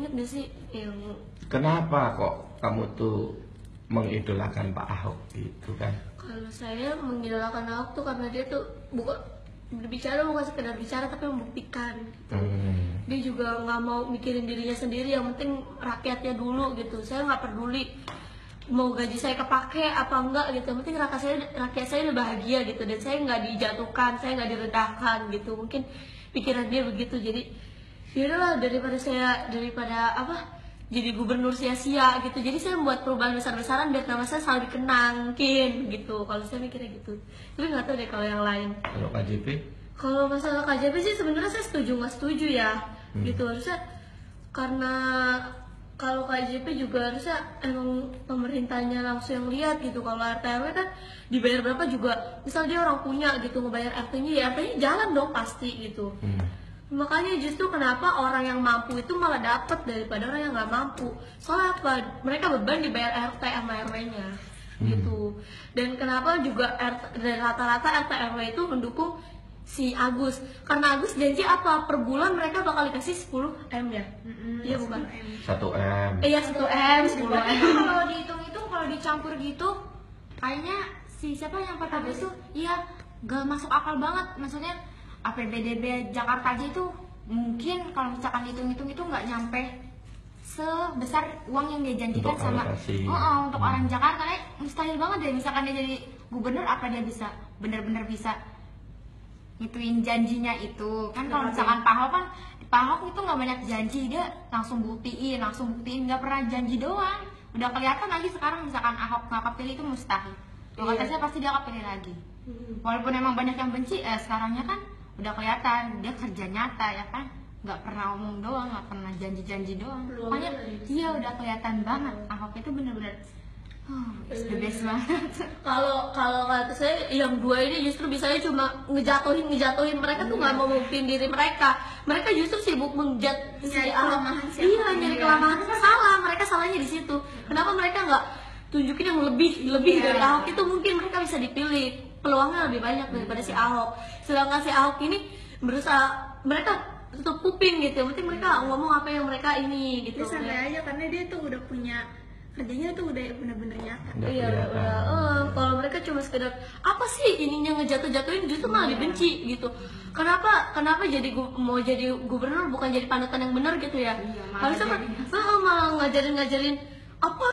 inget gak sih yang Kenapa kok kamu tuh mengidolakan Pak Ahok itu kan? kalau saya mengidolakan Ahok tuh karena dia tuh bukan berbicara bukan sekedar bicara tapi membuktikan gitu. Hmm. dia juga nggak mau mikirin dirinya sendiri yang penting rakyatnya dulu gitu saya nggak peduli mau gaji saya kepake apa enggak gitu yang penting rakyat saya rakyat saya udah bahagia gitu dan saya nggak dijatuhkan saya nggak direndahkan gitu mungkin pikiran dia begitu jadi ya udahlah daripada saya daripada apa jadi gubernur sia-sia gitu. Jadi saya membuat perubahan besar-besaran biar nama saya selalu dikenang mungkin gitu. Kalau saya mikirnya gitu. Tapi nggak tahu deh kalau yang lain. Kalau KJP? kalau masalah KJP sih sebenarnya saya setuju nggak setuju ya gitu. Harusnya karena kalau KJP juga harusnya emang pemerintahnya langsung yang lihat gitu. Kalau RT RW kan dibayar berapa juga. Misal dia orang punya gitu ngebayar RT-nya ya RT-nya jalan dong pasti gitu. Hmm. Makanya justru kenapa orang yang mampu itu malah dapat daripada orang yang nggak mampu. Soalnya apa? Mereka beban dibayar RT sama RW-nya gitu. Dan kenapa juga RT, dan rata-rata RT RW itu mendukung si Agus. Karena Agus janji apa? Per bulan mereka bakal dikasih 10 m ya? Iya bukan? 1 M. eh ya 1 m. 10 Tapi m kalau dihitung-hitung kalau dicampur gitu kayaknya si siapa yang kata itu iya gak masuk akal banget. Maksudnya APBDB Jakarta aja itu mungkin kalau misalkan dihitung-hitung itu nggak nyampe sebesar uang yang dia janjikan Untuk sama alokasi. Oh, oh, untuk Hmm. orang Jakarta. Kayak mustahil banget deh misalkan dia jadi gubernur apa dia bisa benar-benar bisa ngituin janjinya itu? Kan kalau misalkan Pak Ahok kan Pak Ahok itu nggak banyak janji dia langsung buktiin langsung buktiin nggak pernah janji doang. Udah kelihatan lagi sekarang misalkan Ahok nggak kepilih itu mustahil. Kalau Iya. saya pasti dia kepilih lagi. Walaupun emang banyak yang benci eh sekarangnya kan udah kelihatan dia kerja nyata ya kan? Nggak pernah omong doang nggak pernah janji-janji doang. Pokoknya ada di iya udah kelihatan banget. Ahok itu bener-bener oh, it's the best banget. Kalau kalau kata saya yang dua ini justru bisanya cuma ngejatuhin ngejatuhin. Mereka tuh nggak mau membuktiin diri mereka. Mereka justru sibuk menjat si kelemahan iya nyari iya. kelemahan salah mereka salahnya di situ. Kenapa mereka nggak tunjukin yang lebih lebih Iya. dari Ahok itu? Mungkin mereka bisa dipilih peluangnya lebih banyak daripada si Ahok sedangkan si Ahok ini berusaha mereka tutup kuping gitu yang penting mereka ngomong apa yang mereka ini gitu santai aja karena dia tuh udah punya kerjanya tuh udah bener-bener nyata Udah Iya, kelihatan. udah. eh, kalau mereka cuma sekedar apa sih ininya ngejatuh-jatuhin justru malah dibenci gitu. Kenapa? Kenapa jadi mau jadi gubernur bukan jadi panutan yang benar gitu ya? Iya, malah Harusnya kan, malah ngajarin-ngajarin apa